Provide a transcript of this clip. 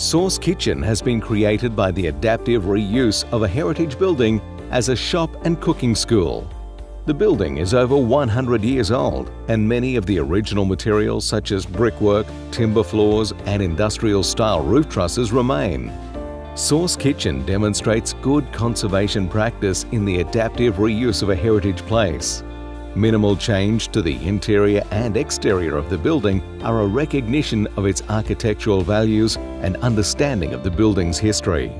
Sauce Kitchen has been created by the adaptive reuse of a heritage building as a shop and cooking school. The building is over 100 years old and many of the original materials such as brickwork, timber floors and industrial style roof trusses remain. Sauce Kitchen demonstrates good conservation practice in the adaptive reuse of a heritage place. Minimal change to the interior and exterior of the building are a recognition of its architectural values and understanding of the building's history.